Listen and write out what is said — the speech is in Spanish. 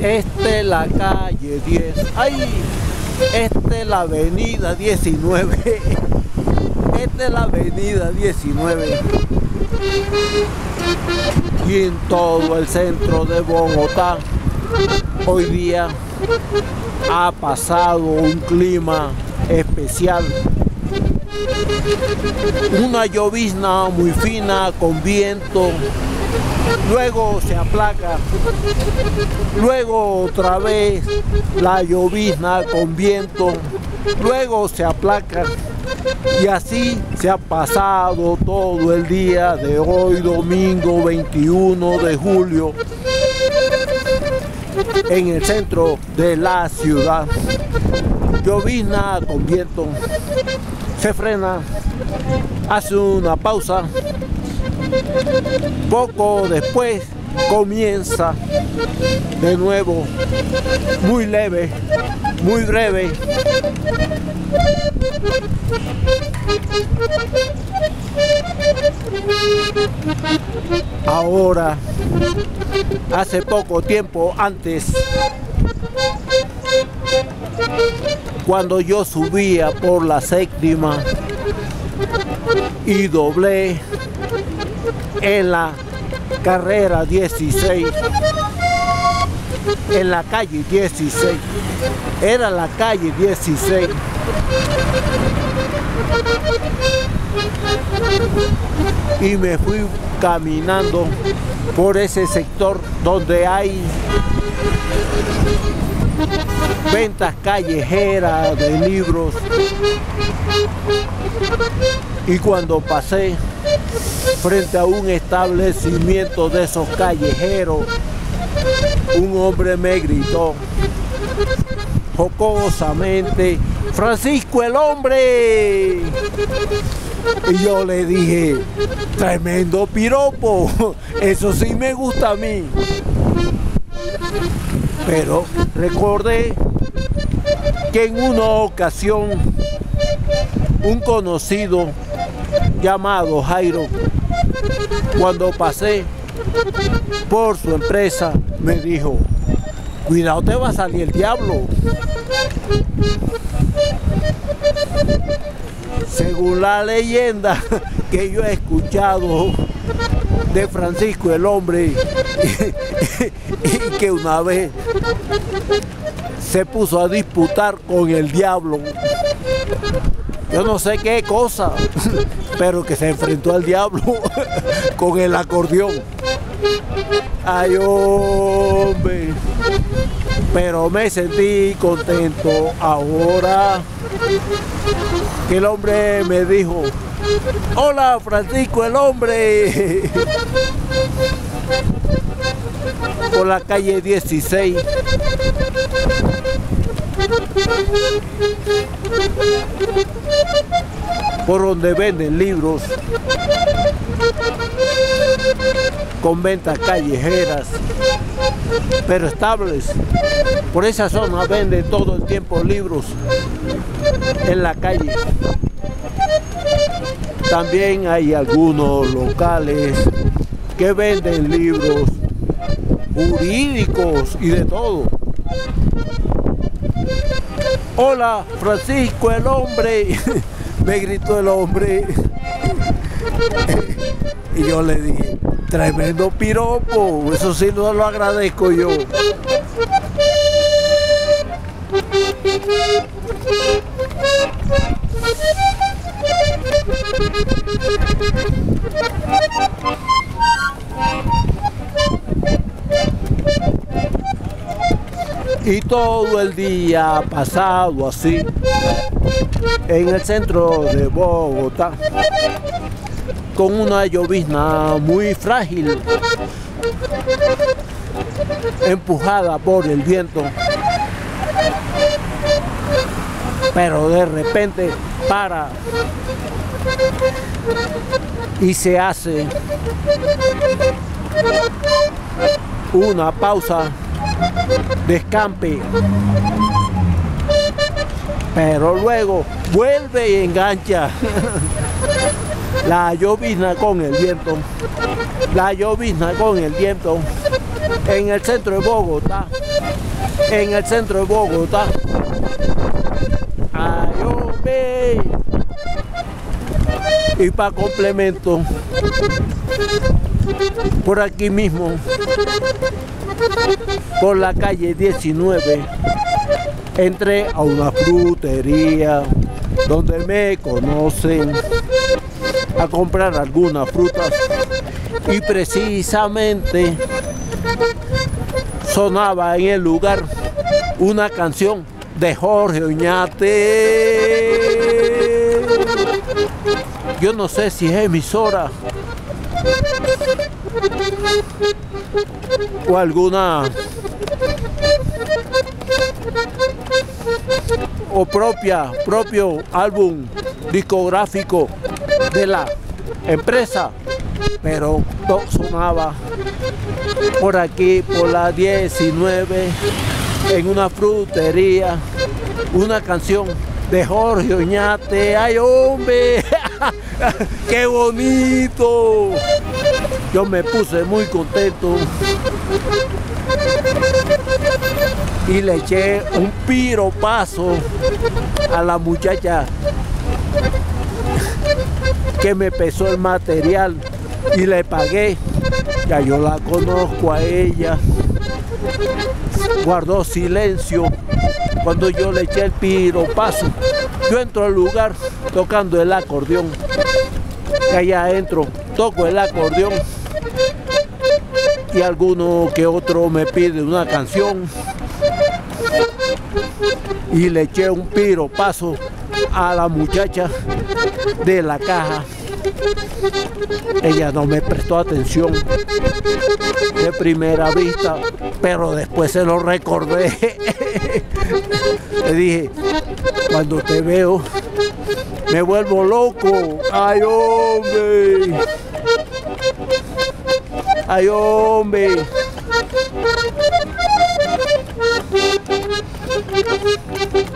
Esta es la calle 10. ¡Ay! Esta es la avenida 19. Esta es la avenida 19. Y en todo el centro de Bogotá, hoy día ha pasado un clima especial. Una llovizna muy fina con viento, luego se aplaca, luego otra vez la llovizna con viento, luego se aplaca. Y así se ha pasado todo el día de hoy, domingo 21 de julio, en el centro de la ciudad. Llovizna con viento, se frena, hace una pausa, poco después comienza de nuevo, muy leve, muy breve. Ahora, hace poco tiempo antes, cuando yo subía por la séptima y doblé en la carrera 16, en la calle 16, era la calle 16. Y me fui caminando por ese sector donde hay ventas callejeras de libros. Y cuando pasé frente a un establecimiento de esos callejeros, un hombre me gritó jocosamente, Francisco el hombre. Y yo le dije, tremendo piropo, eso sí me gusta a mí. Pero recordé que en una ocasión un conocido llamado Jairo, cuando pasé por su empresa, me dijo, cuidado te va a salir el diablo. Según la leyenda que yo he escuchado de Francisco el hombre, y que una vez se puso a disputar con el diablo. Yo no sé qué cosa, pero que se enfrentó al diablo con el acordeón. Ay, hombre. Pero me sentí contento ahora que el hombre me dijo, hola Francisco el hombre. Por la calle 16. Por donde venden libros con ventas callejeras, pero estables. Por esa zona venden todo el tiempo libros en la calle. También hay algunos locales que venden libros jurídicos y de todo. Hola, Francisco el hombre, me gritó el hombre. Y yo le dije, tremendo piropo, eso sí no lo agradezco yo. Y todo el día pasado así en el centro de Bogotá con una llovizna muy frágil empujada por el viento. Pero de repente para y se hace una pausa de escampe pero luego vuelve y engancha. La llovizna con el viento, la llovizna con el viento, en el centro de Bogotá, en el centro de Bogotá. Ay, Y para complemento, por aquí mismo, por la calle 19, entré a una frutería donde me conocen a comprar algunas frutas y precisamente sonaba en el lugar una canción de Jorge Oñate. Yo no sé si es emisora o alguna o propia propio álbum discográfico de la empresa. Pero todo sonaba por aquí por la 19 en una frutería una canción de Jorge Oñate. Ay hombre qué bonito yo me puse muy contento y le eché un piropazo a la muchacha que me pesó el material y le pagué. Ya yo la conozco a ella. Guardó silencio cuando yo le eché el piropazo. Yo entro al lugar tocando el acordeón. Y allá entro, toco el acordeón. Y alguno que otro me pide una canción y le eché un piropazo a la muchacha de la caja. Ella no me prestó atención de primera vista, pero después se lo recordé. Le dije, cuando te veo, me vuelvo loco. ¡Ay, hombre! ¡Ay, hombre! Thank you.